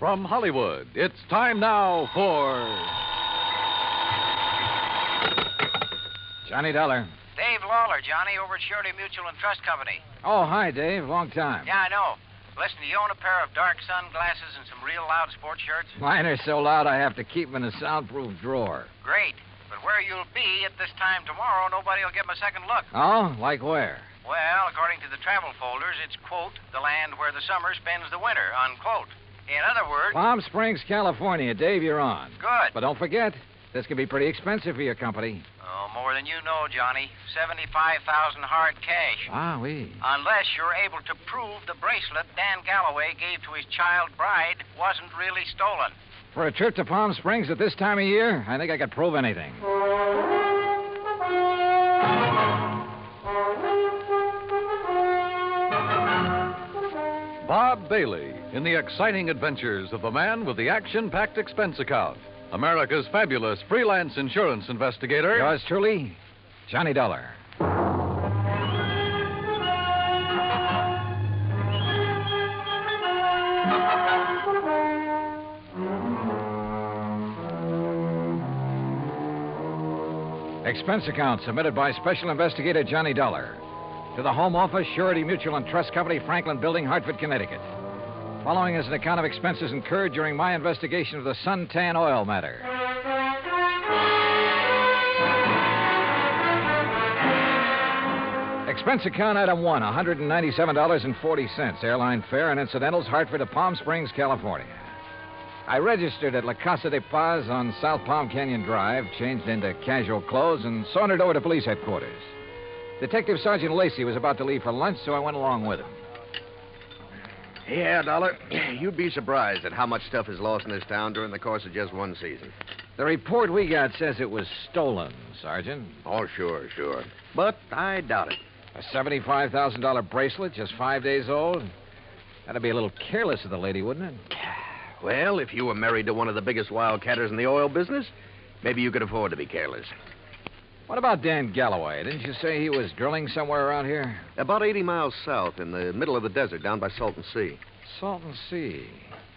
From Hollywood, it's time now for. Johnny Dollar. Dave Lawler, Johnny, over at Surety Mutual and Trust Company. Oh, hi, Dave. Long time. Yeah, I know. Listen, do you own a pair of dark sunglasses and some real loud sports shirts? Mine are so loud I have to keep them in a soundproof drawer. Great. But where you'll be at this time tomorrow, nobody will give 'em a second look. Oh, like where? Well, according to the travel folders, it's, quote, the land where the summer spends the winter, unquote. In other words, Palm Springs, California. Dave, you're on. good. But don't forget, this could be pretty expensive for your company. Oh, more than you know, Johnny. 75000 hard cash. Ah, we. Unless you're able to prove the bracelet Dan Galloway gave to his child bride wasn't really stolen. For a trip to Palm Springs at this time of year, I think I could prove anything. Bob Bailey in the exciting adventures of the man with the action packed expense account. America's fabulous freelance insurance investigator. Yours truly, Johnny Dollar. Expense account submitted by Special Investigator Johnny Dollar to the Home Office, Surety Mutual and Trust Company, Franklin Building, Hartford, Connecticut. Following is an account of expenses incurred during my investigation of the suntan oil matter. Expense account item one, $197.40. Airline fare and incidentals, Hartford to Palm Springs, California. I registered at La Casa de Paz on South Palm Canyon Drive, changed into casual clothes, and sauntered over to police headquarters. Detective Sergeant Lacey was about to leave for lunch, so I went along with him. Yeah, Dollar. You'd be surprised at how much stuff is lost in this town during the course of just one season. The report we got says it was stolen, Sergeant. Oh, sure, sure. But I doubt it. A $75,000 bracelet, just five days old? That'd be a little careless of the lady, wouldn't it? Well, if you were married to one of the biggest wildcatters in the oil business, maybe you could afford to be careless. What about Dan Galloway? Didn't you say he was drilling somewhere around here? About 80 miles south, in the middle of the desert, down by Salton Sea. Salton Sea.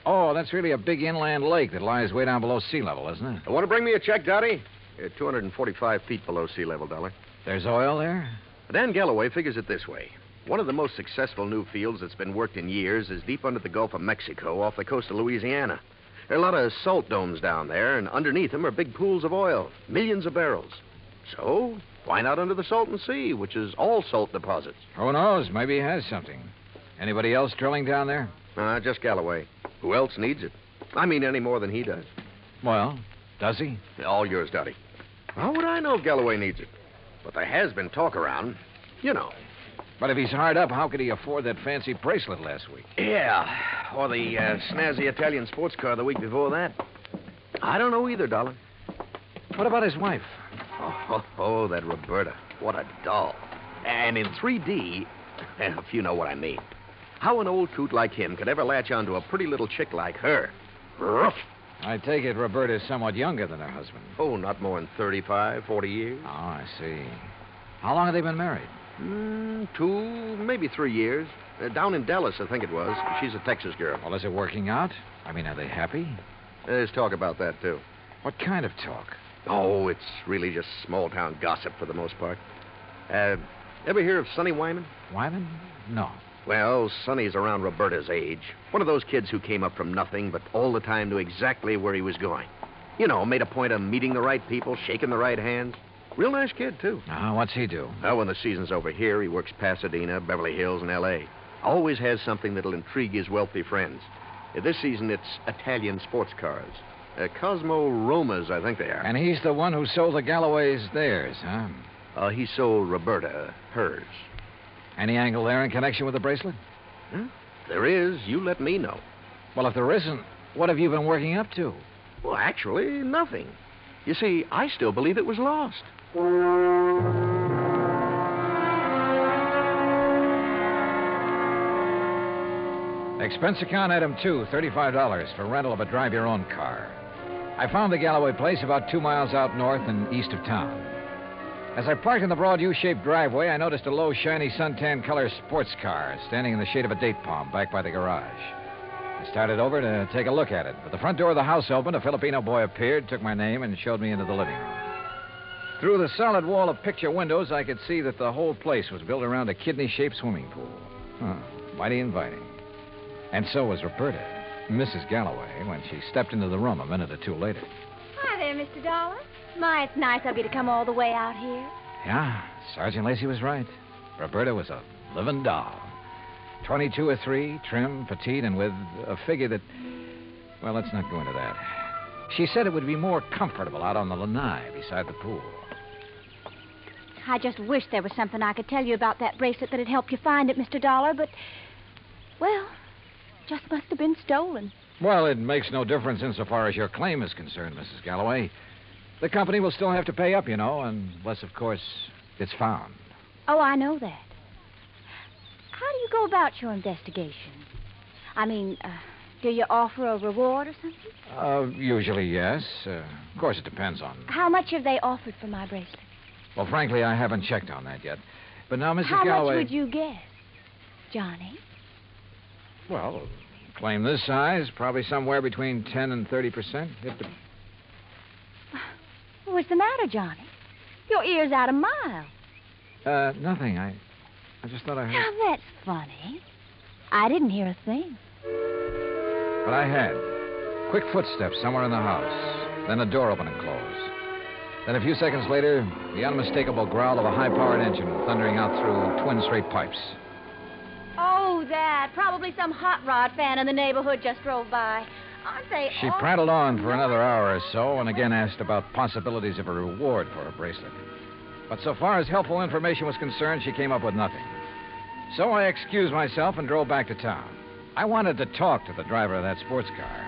Oh, that's really a big inland lake that lies way down below sea level, isn't it? Want to bring me a check, Dottie? Uh, 245 feet below sea level, Dollar. There's oil there? Dan Galloway figures it this way. One of the most successful new fields that's been worked in years is deep under the Gulf of Mexico off the coast of Louisiana. There are a lot of salt domes down there, and underneath them are big pools of oil, millions of barrels. So, why not under the Salton Sea, which is all salt deposits? Who knows? Maybe he has something. Anybody else drilling down there? Uh, just Galloway. Who else needs it? I mean, any more than he does. Well, does he? All yours, Dottie. How would I know if Galloway needs it? But there has been talk around. You know. But if he's hard up, how could he afford that fancy bracelet last week? Yeah. Or the uh, snazzy Italian sports car the week before that. I don't know either, darling. What about his wife? Oh, oh, that Roberta. What a doll. And in 3D, if you know what I mean. How an old coot like him could ever latch onto a pretty little chick like her? Ruff. I take it Roberta's somewhat younger than her husband. Oh, not more than 35, 40 years. Oh, I see. How long have they been married? Mm, two, maybe three years. Uh, down in Dallas, I think it was. She's a Texas girl. Well, is it working out? I mean, are they happy? There's talk about that, too. What kind of talk? Oh, it's really just small town gossip for the most part. Uh, ever hear of Sonny Wyman? Wyman? No. Well, Sonny's around Roberta's age. One of those kids who came up from nothing, but all the time knew exactly where he was going. You know, made a point of meeting the right people, shaking the right hands. Real nice kid, too. Ah, what's he do? Well, when the season's over here, he works Pasadena, Beverly Hills, and L.A. Always has something that'll intrigue his wealthy friends. Uh, This season, it's Italian sports cars. Uh, Cosmo Romas, I think they are. And he's the one who sold the Galloways theirs, huh? Uh, he sold Roberta hers. Any angle there in connection with the bracelet? Huh? There is, you let me know. Well, if there isn't, what have you been working up to? Well, actually, nothing. You see, I still believe it was lost. Expense account item two, $35 for rental of a drive your own car. I found the Galloway place about two miles out north and east of town. As I parked in the broad U shaped driveway, I noticed a low, shiny suntan color sports car standing in the shade of a date palm back by the garage. I started over to take a look at it, but the front door of the house opened. A Filipino boy appeared, took my name, and showed me into the living room. Through the solid wall of picture windows, I could see that the whole place was built around a kidney shaped swimming pool. Huh, mighty inviting. And so was Roberta, Mrs. Galloway, when she stepped into the room a minute or two later. Hi there, Mr. Dollar. My, it's nice of you to come all the way out here. Yeah, Sergeant Lacey was right. Roberta was a living doll. 22 or 3, trim, petite, and with a figure that. Well, let's not go into that. She said it would be more comfortable out on the lanai beside the pool. I just wish there was something I could tell you about that bracelet that'd help you find it, Mr. Dollar, but. Well, just must have been stolen. Well, it makes no difference insofar as your claim is concerned, Mrs. Galloway. The company will still have to pay up, you know, unless, of course, it's found. Oh, I know that. How do you go about your investigation? I mean, uh, do you offer a reward or something? Uh, usually, yes. Uh, of course, it depends on. How much have they offered for my bracelet? Well, frankly, I haven't checked on that yet. But now, Mrs. How Galloway. much would you guess, Johnny? Well, claim this size, probably somewhere between 10 and 30 percent. It de- What's the matter, Johnny? Your ear's out a mile. uh, nothing. I, I just thought I heard. Now, that's funny. I didn't hear a thing. But I had. Quick footsteps somewhere in the house. Then a door opened and closed. Then a few seconds later, the unmistakable growl of a high-powered engine thundering out through twin straight pipes. Oh, that. Probably some hot rod fan in the neighborhood just drove by. Aren't they She all- prattled on for another hour or so and again asked about possibilities of a reward for her bracelet. But so far as helpful information was concerned, she came up with nothing. So I excused myself and drove back to town. I wanted to talk to the driver of that sports car.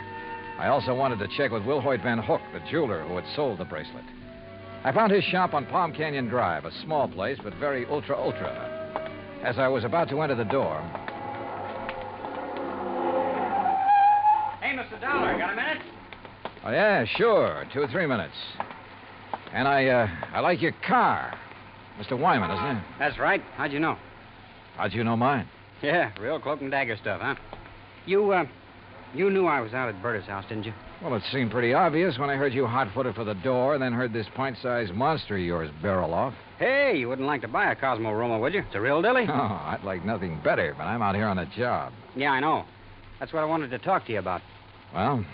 I also wanted to check with Wilhoit Van Hook, the jeweler who had sold the bracelet. I found his shop on Palm Canyon Drive, a small place, but very ultra ultra. As I was about to enter the door, Dollar, got a minute? Oh, yeah, sure. Two or three minutes. And I, uh, I like your car. Mr. Wyman, isn't it? That's right. How'd you know? How'd you know mine? Yeah, real cloak and dagger stuff, huh? You, uh, you knew I was out at Berta's house, didn't you? Well, it seemed pretty obvious when I heard you hot-footed for the door, and then heard this pint-sized monster of yours barrel off. Hey, you wouldn't like to buy a Cosmo Roma, would you? It's a real dilly. Oh, I'd like nothing better, but I'm out here on a job. Yeah, I know. That's what I wanted to talk to you about. Well,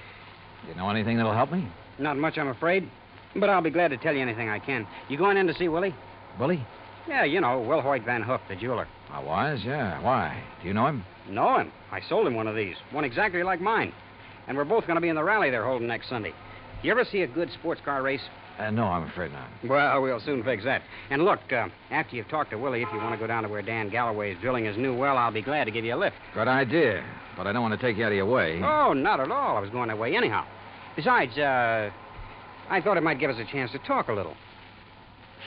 you know anything that'll help me? Not much, I'm afraid. But I'll be glad to tell you anything I can. You going in to see Willie? Willie? Yeah, you know, Will Hoyt Van Hook, the jeweler. I was, yeah. Why? Do you know him? Know him. I sold him one of these. One exactly like mine. And we're both going to be in the rally they're holding next Sunday. You ever see a good sports car race? Uh, no, I'm afraid not. Well, we'll soon fix that. And look, uh, after you've talked to Willie, if you want to go down to where Dan Galloway is drilling his new well, I'll be glad to give you a lift. Good idea, but I don't want to take you out of your way. Oh, not at all. I was going that way anyhow. Besides, uh, I thought it might give us a chance to talk a little.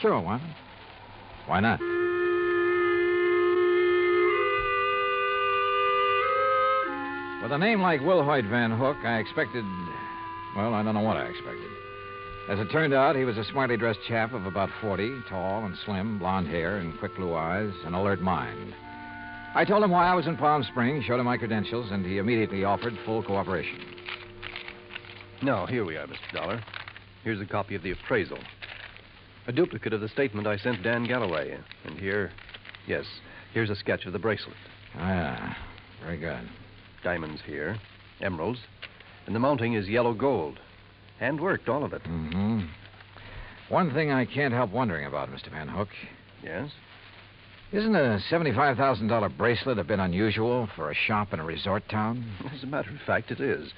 Sure, Wyman. Why not? With a name like Wilhoit Van Hook, I expected. Well, I don't know what I expected. As it turned out, he was a smartly dressed chap of about 40, tall and slim, blond hair and quick blue eyes, an alert mind. I told him why I was in Palm Springs, showed him my credentials, and he immediately offered full cooperation. Now, here we are, Mr. Dollar. Here's a copy of the appraisal. A duplicate of the statement I sent Dan Galloway. And here, yes, here's a sketch of the bracelet. Ah, very good. Diamonds here, emeralds, and the mounting is yellow gold. Hand worked, all of it. Mm-hmm. One thing I can't help wondering about, Mr. Van Hook. Yes? Isn't a $75,000 bracelet a bit unusual for a shop in a resort town? As a matter of fact, it is.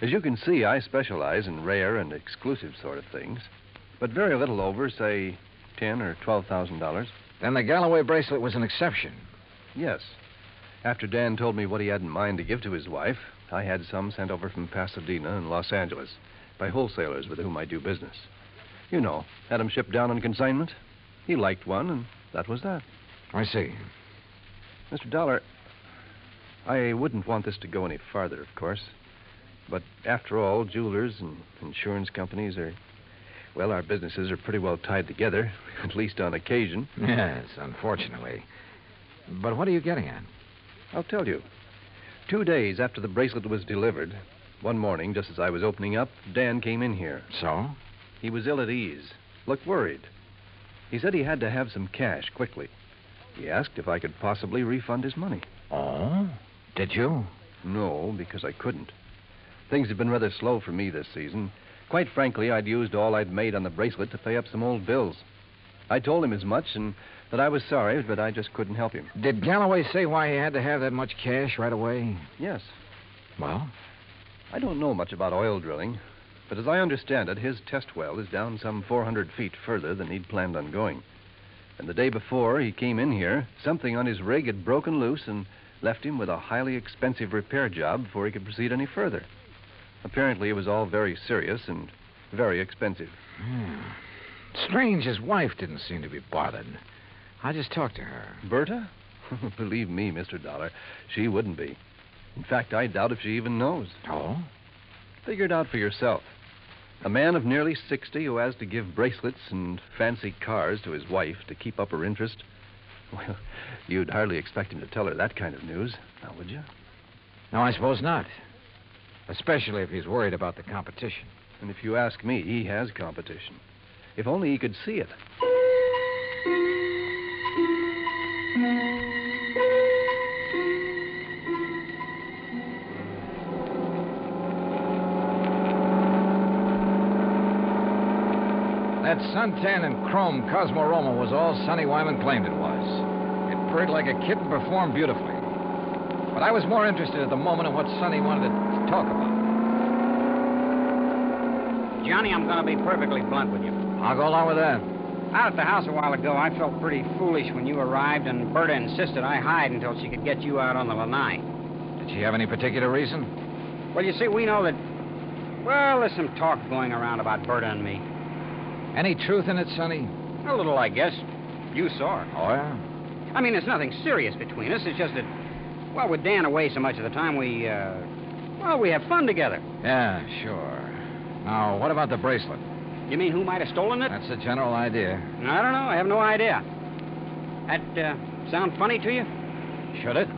As you can see, I specialize in rare and exclusive sort of things. But very little over, say, ten or twelve thousand dollars. Then the Galloway bracelet was an exception. Yes. After Dan told me what he had in mind to give to his wife, I had some sent over from Pasadena and Los Angeles by wholesalers with whom I do business. You know, had 'em shipped down on consignment. He liked one, and that was that. I see. Mr. Dollar, I wouldn't want this to go any farther, of course. But after all, jewelers and insurance companies are. Well, our businesses are pretty well tied together, at least on occasion. Yes, unfortunately. But what are you getting at? I'll tell you. Two days after the bracelet was delivered, one morning, just as I was opening up, Dan came in here. So? He was ill at ease, looked worried. He said he had to have some cash quickly. He asked if I could possibly refund his money. Oh? Did you? No, because I couldn't. Things have been rather slow for me this season. Quite frankly, I'd used all I'd made on the bracelet to pay up some old bills. I told him as much and that I was sorry, but I just couldn't help him. Did Galloway say why he had to have that much cash right away? Yes. Well? I don't know much about oil drilling, but as I understand it, his test well is down some 400 feet further than he'd planned on going. And the day before he came in here, something on his rig had broken loose and left him with a highly expensive repair job before he could proceed any further. Apparently, it was all very serious and very expensive. Hmm. Strange his wife didn't seem to be bothered. I just talked to her. Berta? Believe me, Mr. Dollar, she wouldn't be. In fact, I doubt if she even knows. Oh? Figure it out for yourself. A man of nearly 60 who has to give bracelets and fancy cars to his wife to keep up her interest. Well, you'd hardly expect him to tell her that kind of news, now would you? No, I suppose not. Especially if he's worried about the competition. And if you ask me, he has competition. If only he could see it. Suntan and chrome Cosmo Roma was all Sonny Wyman claimed it was. It purred like a kitten, performed beautifully. But I was more interested at the moment in what Sonny wanted to talk about. Johnny, I'm going to be perfectly blunt with you. I'll go along with that. Out at the house a while ago, I felt pretty foolish when you arrived, and Berta insisted I hide until she could get you out on the lanai. Did she have any particular reason? Well, you see, we know that. Well, there's some talk going around about Berta and me. Any truth in it, Sonny? A little, I guess. You saw her. Oh, yeah? I mean, there's nothing serious between us. It's just that, well, with Dan away so much of the time, we, uh, well, we have fun together. Yeah, sure. Now, what about the bracelet? You mean who might have stolen it? That's the general idea. I don't know. I have no idea. That uh, sound funny to you? Should it?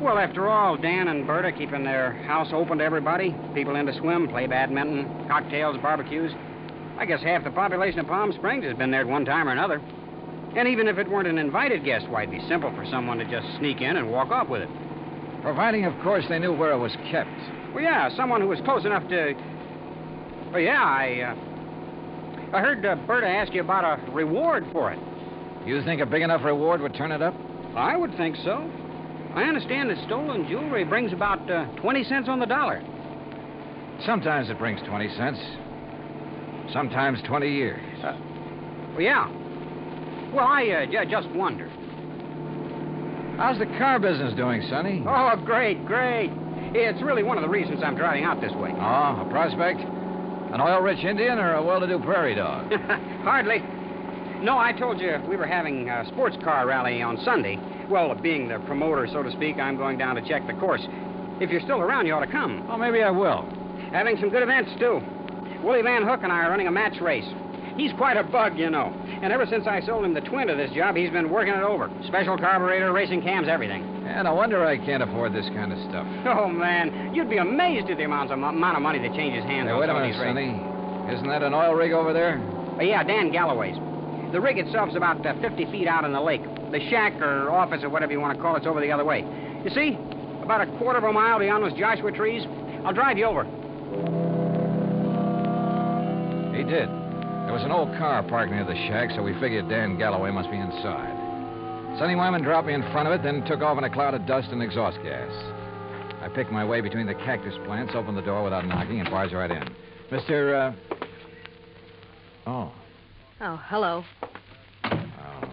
Well, after all, Dan and Berta keeping their house open to everybody. People in to swim, play badminton, cocktails, barbecues. I guess half the population of Palm Springs has been there at one time or another. And even if it weren't an invited guest, why, it'd be simple for someone to just sneak in and walk off with it. Providing, of course, they knew where it was kept. Well, yeah, someone who was close enough to. Well, yeah, I. Uh... I heard uh, Berta ask you about a reward for it. You think a big enough reward would turn it up? I would think so. I understand that stolen jewelry brings about uh, 20 cents on the dollar. Sometimes it brings 20 cents. Sometimes 20 years. Uh, well, yeah. Well, I uh, just wondered. How's the car business doing, Sonny? Oh, great, great. It's really one of the reasons I'm driving out this way. Oh, a prospect? An oil rich Indian or a well to do prairie dog? Hardly. No, I told you we were having a sports car rally on Sunday. Well, being the promoter, so to speak, I'm going down to check the course. If you're still around, you ought to come. Oh, maybe I will. Having some good events, too. Willie Van Hook and I are running a match race. He's quite a bug, you know. And ever since I sold him the twin to this job, he's been working it over. Special carburetor, racing cams, everything. And no wonder I can't afford this kind of stuff. Oh, man. You'd be amazed at the amounts of, amount of money that changes hands Hey, on wait a minute. Sonny. Isn't that an oil rig over there? Uh, yeah, Dan Galloway's. The rig itself's about uh, 50 feet out in the lake. The shack or office or whatever you want to call it's over the other way. You see? About a quarter of a mile beyond those Joshua trees. I'll drive you over. He did. There was an old car parked near the shack, so we figured Dan Galloway must be inside. Sonny Wyman dropped me in front of it, then took off in a cloud of dust and exhaust gas. I picked my way between the cactus plants, opened the door without knocking, and barged right in. Mr. Uh... Oh. Oh, hello. Oh,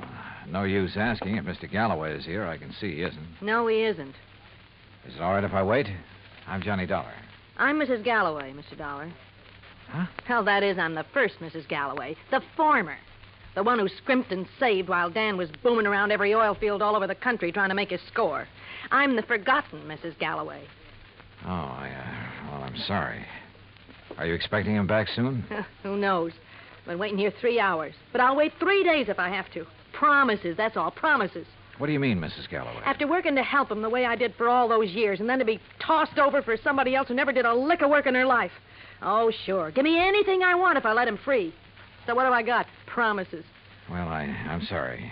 no use asking if Mr. Galloway is here. I can see he isn't. No, he isn't. Is it all right if I wait? I'm Johnny Dollar. I'm Mrs. Galloway, Mr. Dollar. Huh? Hell, that is, I'm the first Mrs. Galloway. The former. The one who scrimped and saved while Dan was booming around every oil field all over the country trying to make his score. I'm the forgotten Mrs. Galloway. Oh, yeah. Well, I'm sorry. Are you expecting him back soon? who knows? I've Been waiting here three hours. But I'll wait three days if I have to. Promises, that's all. Promises. What do you mean, Mrs. Galloway? After working to help him the way I did for all those years, and then to be tossed over for somebody else who never did a lick of work in her life. Oh, sure. Give me anything I want if I let him free. So what have I got? Promises. Well, I, I'm sorry.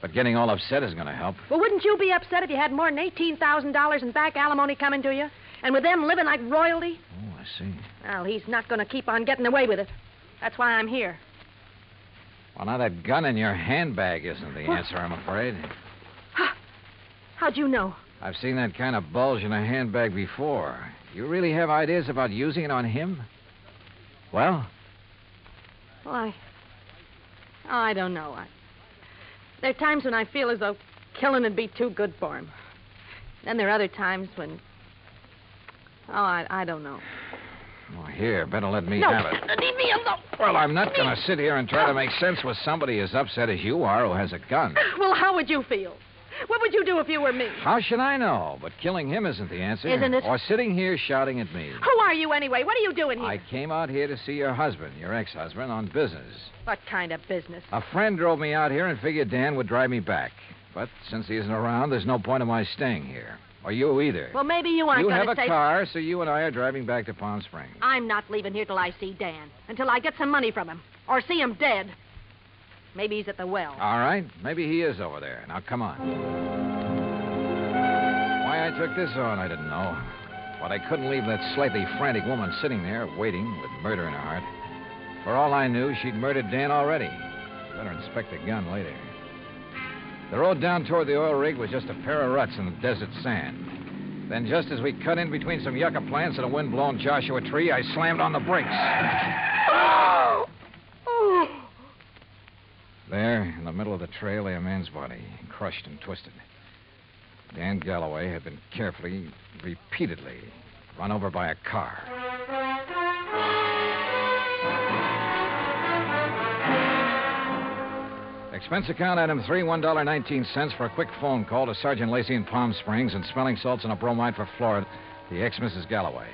But getting all upset isn't going to help. Well, wouldn't you be upset if you had more than $18,000 in back alimony coming to you? And with them living like royalty? Oh, I see. Well, he's not going to keep on getting away with it. That's why I'm here. Well, now that gun in your handbag isn't the answer, I'm afraid. How'd you know? I've seen that kind of bulge in a handbag before. You really have ideas about using it on him? Well, Well, I. Oh, I don't know. I... There are times when I feel as though killing would be too good for him. Then there are other times when. Oh, I, I don't know. well, here, better let me no, have it. leave me alone. Well, I'm not going to sit here and try to make sense with somebody as upset as you are who has a gun. Well, how would you feel? What would you do if you were me? How should I know? But killing him isn't the answer. Isn't it? Or sitting here shouting at me. Who are you anyway? What are you doing here? I came out here to see your husband, your ex-husband, on business. What kind of business? A friend drove me out here and figured Dan would drive me back. But since he isn't around, there's no point in my staying here. Or you either. Well, maybe you aren't you have a say. car, so you and I are driving back to Palm Springs. I'm not leaving here till I see Dan. Until I get some money from him. Or see him dead. Maybe he's at the well. All right. Maybe he is over there. Now, come on. Why I took this on, I didn't know. But I couldn't leave that slightly frantic woman sitting there, waiting, with murder in her heart. For all I knew, she'd murdered Dan already. Better inspect the gun later. The road down toward the oil rig was just a pair of ruts in the desert sand. Then, just as we cut in between some yucca plants and a wind-blown Joshua tree, I slammed on the brakes. Oh! There, in the middle of the trail, lay a man's body, crushed and twisted. Dan Galloway had been carefully, repeatedly, run over by a car. Expense account item three, one dollar nineteen cents for a quick phone call to Sergeant Lacey in Palm Springs and smelling salts and a bromide for Flora, the ex Mrs. Galloway.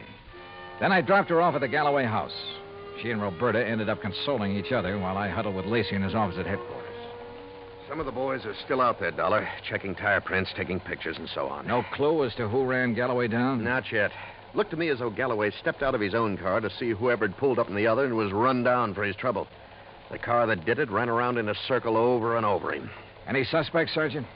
Then I dropped her off at the Galloway house. She and Roberta ended up consoling each other while I huddled with Lacey in his office at headquarters. Some of the boys are still out there, Dollar, checking tire prints, taking pictures, and so on. No clue as to who ran Galloway down? Not yet. Looked to me as though Galloway stepped out of his own car to see whoever'd pulled up in the other and was run down for his trouble. The car that did it ran around in a circle over and over him. Any suspects, Sergeant?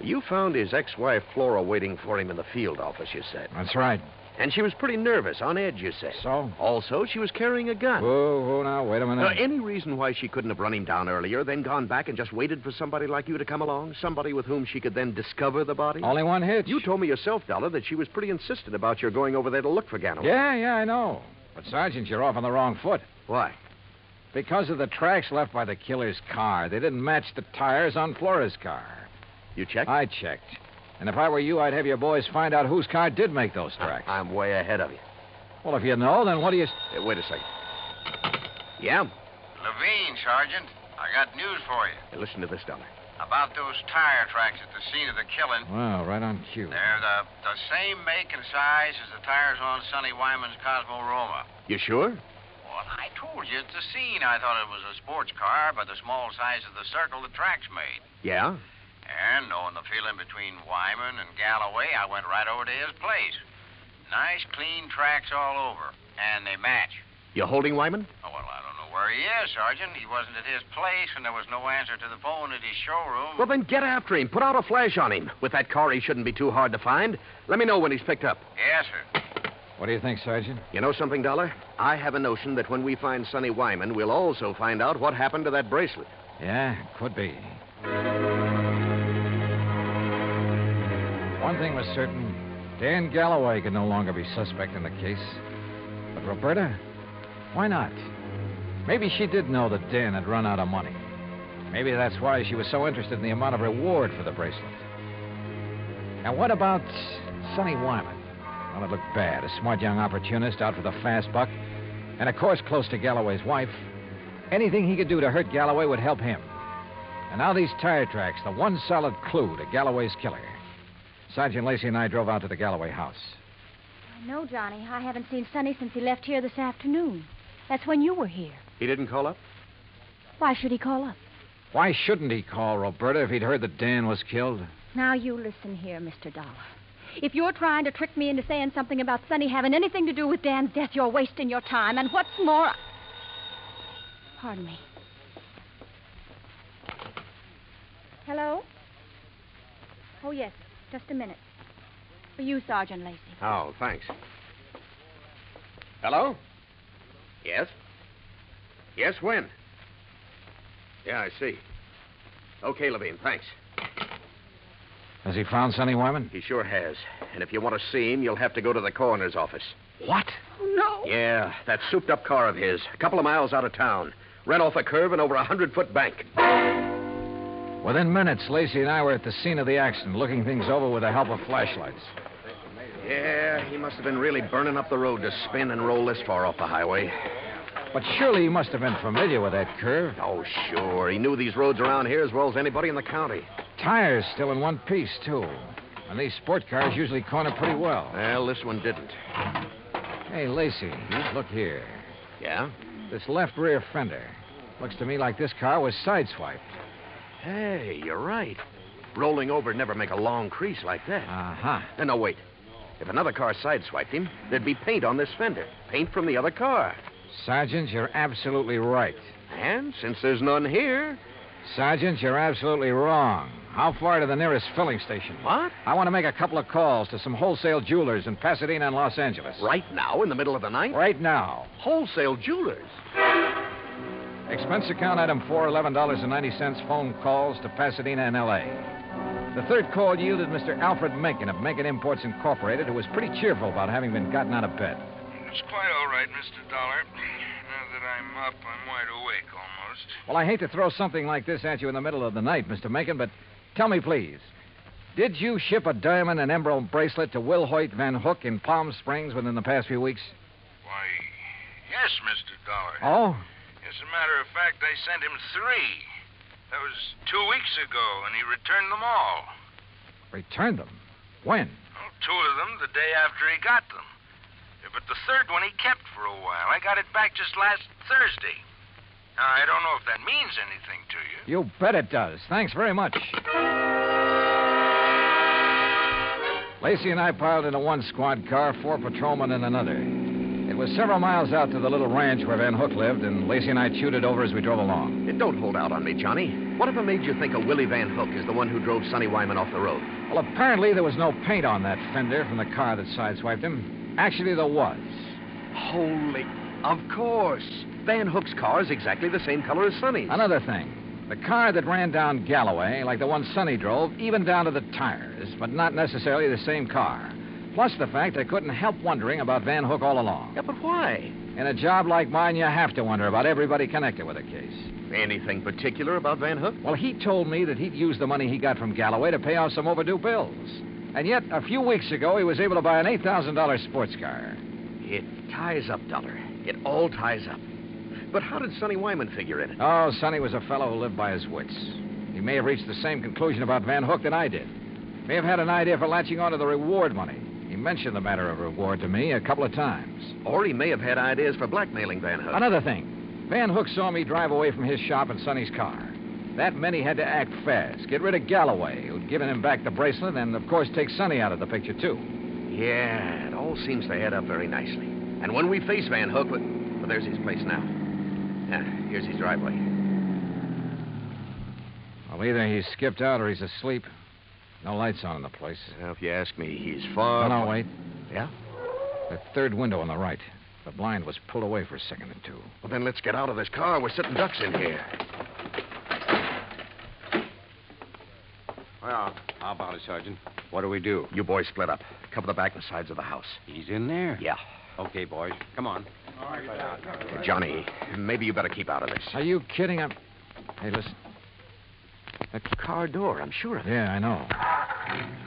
You found his ex-wife Flora waiting for him in the field office, you said. That's right. And she was pretty nervous, on edge, you say. So? Also, she was carrying a gun. Whoa, whoa, now, wait a minute. Uh, any reason why she couldn't have run him down earlier, then gone back and just waited for somebody like you to come along? Somebody with whom she could then discover the body? Only one hitch. You told me yourself, Dollar, that she was pretty insistent about your going over there to look for Galloway. Yeah, yeah, I know. But, Sergeant, you're off on the wrong foot. Why? Because of the tracks left by the killer's car. They didn't match the tires on Flora's car. You checked? I checked. And if I were you, I'd have your boys find out whose car did make those tracks. I'm way ahead of you. Well, if you know, then what do you. Uh, wait a second. Yeah? Levine, Sergeant. I got news for you. Hey, listen to this, Dollar. About those tire tracks at the scene of the killing. Well, right on cue. They're the, the same make and size as the tires on Sonny Wyman's Cosmo Roma. You sure? Well, I told you it's the scene I thought it was a sports car by the small size of the circle the tracks made. Yeah? And knowing the feeling between Wyman and Galloway, I went right over to his place. Nice, clean tracks all over. And they match. You're holding Wyman? Oh, well, I don't know where he is, Sergeant. He wasn't at his place, and there was no answer to the phone at his showroom. Well, then get after him. Put out a flash on him. With that car, he shouldn't be too hard to find. Let me know when he's picked up. Yes, sir. What do you think, Sergeant? You know something, Dollar? I have a notion that when we find Sonny Wyman, we'll also find out what happened to that bracelet. Yeah, could be. One thing was certain Dan Galloway could no longer be suspect in the case. But Roberta? Why not? Maybe she did know that Dan had run out of money. Maybe that's why she was so interested in the amount of reward for the bracelet. And what about Sonny Wyman? Well, it looked bad. A smart young opportunist out for the fast buck. And of course, close to Galloway's wife. Anything he could do to hurt Galloway would help him. And now these tire tracks, the one solid clue to Galloway's killer. Sergeant Lacey and I drove out to the Galloway house. No, Johnny. I haven't seen Sonny since he left here this afternoon. That's when you were here. He didn't call up? Why should he call up? Why shouldn't he call Roberta if he'd heard that Dan was killed? Now, you listen here, Mr. Dollar. If you're trying to trick me into saying something about Sonny having anything to do with Dan's death, you're wasting your time. And what's more. Pardon me. Hello? Oh, yes. Just a minute. For you, Sergeant Lacey. Oh, thanks. Hello? Yes? Yes, when? Yeah, I see. Okay, Levine, thanks. Has he found Sonny Wyman? He sure has. And if you want to see him, you'll have to go to the coroner's office. What? Oh, no. Yeah, that souped up car of his, a couple of miles out of town. Ran off a curve and over a hundred foot bank. Within minutes, Lacey and I were at the scene of the accident, looking things over with the help of flashlights. Yeah, he must have been really burning up the road to spin and roll this far off the highway. But surely he must have been familiar with that curve. Oh, sure. He knew these roads around here as well as anybody in the county. Tires still in one piece, too. And these sport cars usually corner pretty well. Well, this one didn't. Hey, Lacey, look here. Yeah? This left rear fender. Looks to me like this car was sideswiped. Hey, you're right. Rolling over never make a long crease like that. Uh huh. Uh, no, wait. If another car sideswiped him, there'd be paint on this fender. Paint from the other car. Sergeant, you're absolutely right. And since there's none here. Sergeant, you're absolutely wrong. How far to the nearest filling station? What? I want to make a couple of calls to some wholesale jewelers in Pasadena and Los Angeles. Right now, in the middle of the night? Right now. Wholesale jewelers. Expense account item four, eleven dollars and ninety cents. Phone calls to Pasadena and L.A. The third call yielded Mr. Alfred Mencken of Mencken Imports Incorporated, who was pretty cheerful about having been gotten out of bed. It's quite all right, Mr. Dollar. Now that I'm up, I'm wide awake almost. Well, I hate to throw something like this at you in the middle of the night, Mr. Mencken, but tell me, please. Did you ship a diamond and emerald bracelet to Will Hoyt Van Hook in Palm Springs within the past few weeks? Why, yes, Mr. Dollar. Oh? As a matter of fact, I sent him three. That was two weeks ago, and he returned them all. Returned them? When? Well, two of them the day after he got them. But the third one he kept for a while. I got it back just last Thursday. Now, I don't know if that means anything to you. You bet it does. Thanks very much. Lacey and I piled into one squad car, four patrolmen in another. It was several miles out to the little ranch where Van Hook lived, and Lacey and I chewed it over as we drove along. It Don't hold out on me, Johnny. Whatever made you think of Willie Van Hook is the one who drove Sonny Wyman off the road? Well, apparently there was no paint on that fender from the car that sideswiped him. Actually, there was. Holy. Of course. Van Hook's car is exactly the same color as Sonny's. Another thing. The car that ran down Galloway, like the one Sonny drove, even down to the tires, but not necessarily the same car. Plus the fact I couldn't help wondering about Van Hook all along. Yeah, but why? In a job like mine, you have to wonder about everybody connected with a case. Anything particular about Van Hook? Well, he told me that he'd used the money he got from Galloway to pay off some overdue bills. And yet, a few weeks ago, he was able to buy an $8,000 sports car. It ties up, Dollar. It all ties up. But how did Sonny Wyman figure in it? Oh, Sonny was a fellow who lived by his wits. He may have reached the same conclusion about Van Hook that I did. May have had an idea for latching onto the reward money. Mentioned the matter of reward to me a couple of times. Or he may have had ideas for blackmailing Van Hook. Another thing. Van Hook saw me drive away from his shop in Sonny's car. That meant he had to act fast, get rid of Galloway, who'd given him back the bracelet, and of course take Sonny out of the picture, too. Yeah, it all seems to add up very nicely. And when we face Van Hook, well, well there's his place now. Yeah, here's his driveway. Well, either he's skipped out or he's asleep. No lights on in the place. Well, if you ask me, he's far. no, no, wait. Yeah? The third window on the right. The blind was pulled away for a second or two. Well, then let's get out of this car. We're sitting ducks in here. Well, how about it, Sergeant? What do we do? You boys split up. Cover the back and sides of the house. He's in there. Yeah. Okay, boys. Come on. Uh, Johnny, maybe you better keep out of this. Are you kidding? I'm... Hey, listen. A car door, I'm sure of it. Yeah, I know.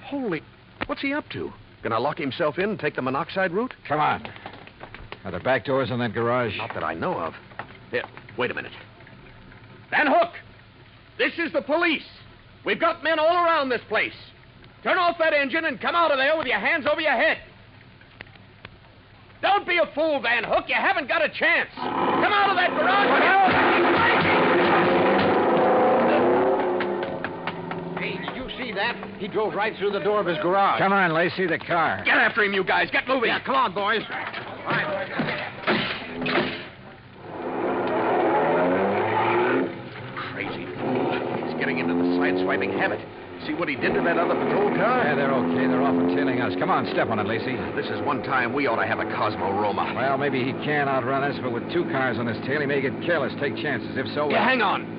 Holy. What's he up to? Gonna lock himself in and take the monoxide route? Come on. Are there back doors in that garage? Not that I know of. Here, wait a minute. Van Hook! This is the police. We've got men all around this place. Turn off that engine and come out of there with your hands over your head. Don't be a fool, Van Hook. You haven't got a chance. Come out of that garage. That? He drove right through the door of his garage. Come on, Lacey, the car. Get after him, you guys. Get moving. Yeah, come on, boys. Crazy fool. He's getting into the sideswiping habit. See what he did to that other patrol car? Yeah, they're okay. They're off and tailing us. Come on, step on it, Lacey. This is one time we ought to have a Cosmo Roma. Well, maybe he can outrun us, but with two cars on his tail, he may get careless, take chances. If so, Yeah, hang on.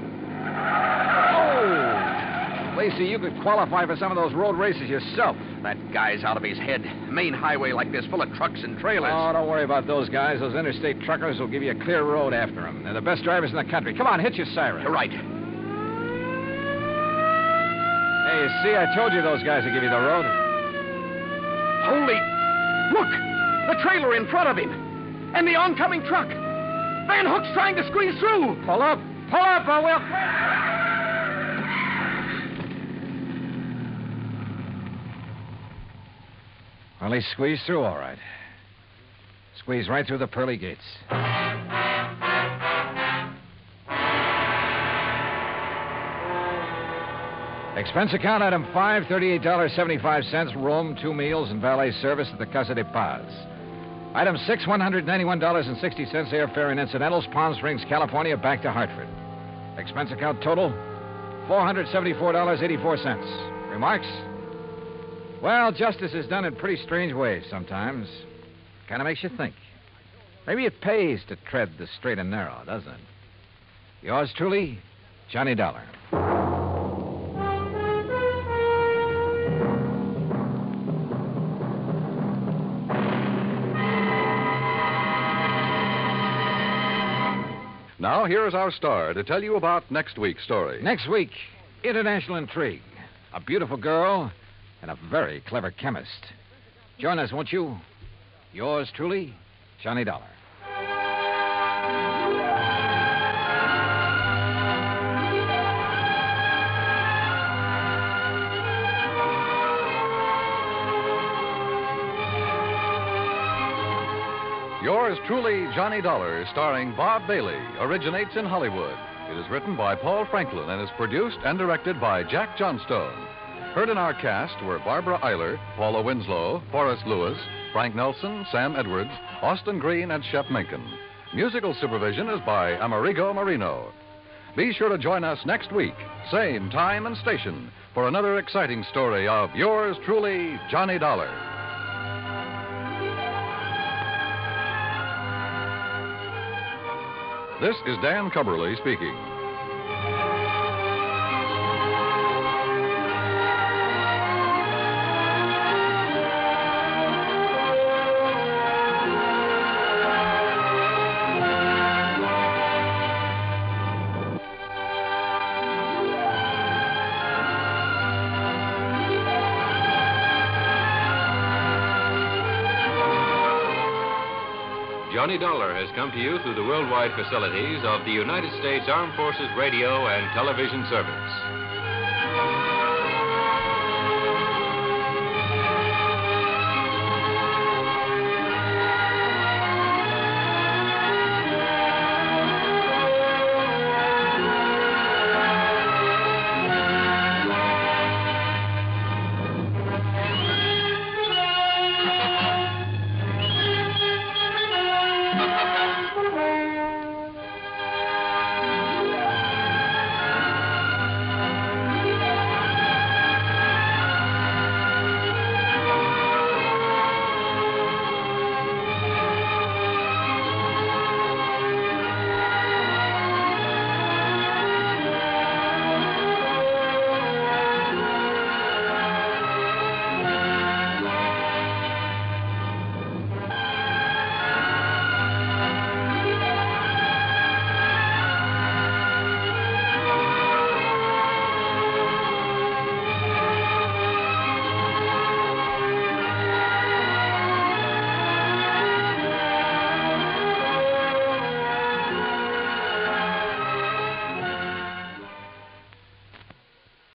Lacey, you could qualify for some of those road races yourself. That guy's out of his head. Main highway like this, full of trucks and trailers. Oh, don't worry about those guys. Those interstate truckers will give you a clear road after them. They're the best drivers in the country. Come on, hit your siren. You're right. Hey, see, I told you those guys would give you the road. Holy. Look! The trailer in front of him. And the oncoming truck. Van Hook's trying to squeeze through. Pull up. Pull up, or we'll... Well, he squeezed through all right. Squeezed right through the pearly gates. Expense account item five, thirty-eight dollars seventy-five cents. Room, two meals, and valet service at the Casa de Paz. Item six, one hundred ninety-one dollars and sixty cents. Airfare and incidentals, Palm Springs, California, back to Hartford. Expense account total, four hundred seventy-four dollars eighty-four cents. Remarks? Well, justice is done in pretty strange ways sometimes. Kind of makes you think. Maybe it pays to tread the straight and narrow, doesn't it? Yours truly, Johnny Dollar. Now, here is our star to tell you about next week's story. Next week, international intrigue. A beautiful girl and a very clever chemist. Join us, won't you? Yours truly, Johnny Dollar. Yours truly, Johnny Dollar, starring Bob Bailey, originates in Hollywood. It is written by Paul Franklin and is produced and directed by Jack Johnstone. Heard in our cast were Barbara Eiler, Paula Winslow, Forrest Lewis, Frank Nelson, Sam Edwards, Austin Green, and Shep Menken. Musical supervision is by Amerigo Marino. Be sure to join us next week, same time and station, for another exciting story of yours truly, Johnny Dollar. This is Dan Cubberly speaking. Has come to you through the worldwide facilities of the United States Armed Forces Radio and Television Service.